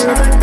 to the